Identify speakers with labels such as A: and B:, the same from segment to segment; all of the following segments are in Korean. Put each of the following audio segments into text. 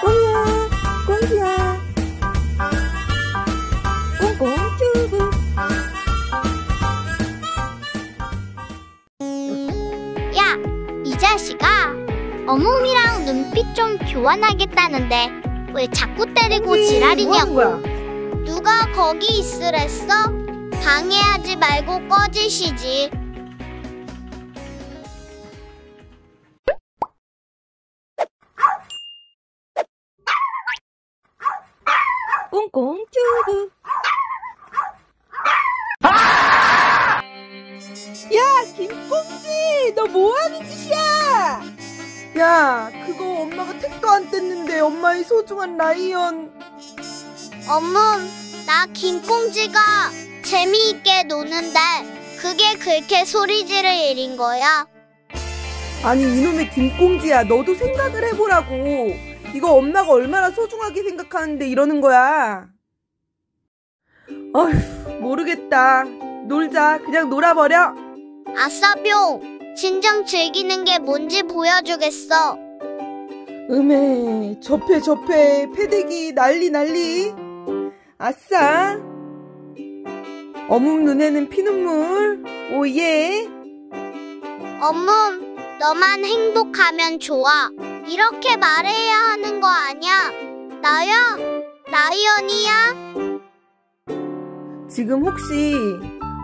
A: 꽁이야, 꽁지야. 꽁꽁 튜브.
B: 야, 이 자식아. 어묵이랑 눈빛 좀 교환하겠다는데 왜 자꾸 때리고
A: 꽁지,
B: 지랄이냐고.
A: 뭐 하는 거야?
B: 누가 거기 있으랬어? 방해하지 말고 꺼지시지.
A: 꽁꽁 튜브. 야, 김꽁지! 너 뭐하는 짓이야? 야, 그거 엄마가 택도 안 뗐는데 엄마의 소중한 라이언.
B: 어문, 나 김꽁지가 재미있게 노는데 그게 그렇게 소리 지를 일인 거야?
A: 아니, 이놈의 김꽁지야. 너도 생각을 해보라고. 이거 엄마가 얼마나 소중하게 생각하는데 이러는 거야. 어휴, 모르겠다. 놀자. 그냥 놀아버려.
B: 아싸 뿅! 진정 즐기는 게 뭔지 보여주겠어.
A: 음에 접해 접해 패대기 난리 난리 아싸 어묵 눈에는 피눈물 오예
B: 어문, 너만 행복하면 좋아. 이렇게 말해야 하는 거 아니야? 나야? 라이언이야?
A: 지금 혹시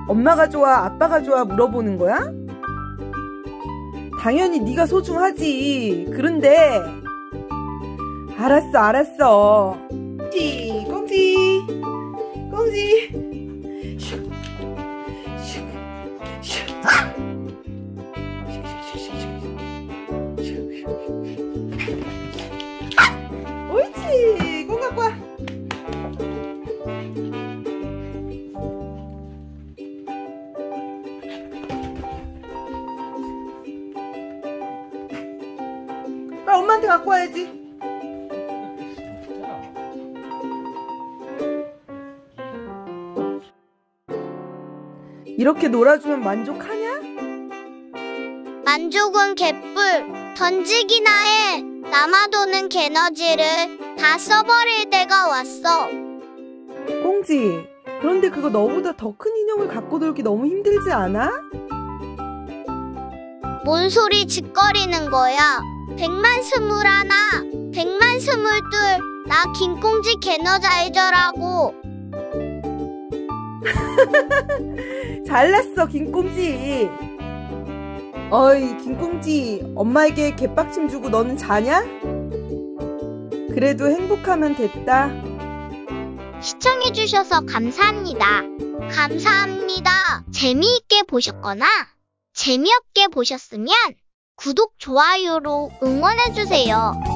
A: 엄마가 좋아 아빠가 좋아 물어보는 거야? 당연히 네가 소중하지 그런데 알았어 알았어 꽁지 꽁지 꽁지 옳지 꽁 갖고 와 빨리 엄마한테 갖고 와야지 이렇게 놀아주면 만족하냐?
B: 만족은 개뿔. 던지기나 해. 남아도는 개너지를 다 써버릴 때가 왔어.
A: 꽁지 그런데 그거 너보다 더 큰 인형을 갖고 놀기 너무 힘들지 않아?
B: 뭔 소리 짓거리는 거야? 백만 스물 하나, 백만 스물 둘, 나 김꽁지 개너잘저라고.
A: 잘났어 김꽁지 어이 김꽁지 엄마에게 개빡침 주고 너는 자냐? 그래도 행복하면 됐다
B: 시청해주셔서 감사합니다. 감사합니다. 재미있게 보셨거나 재미없게 보셨으면 구독, 좋아요로 응원해주세요.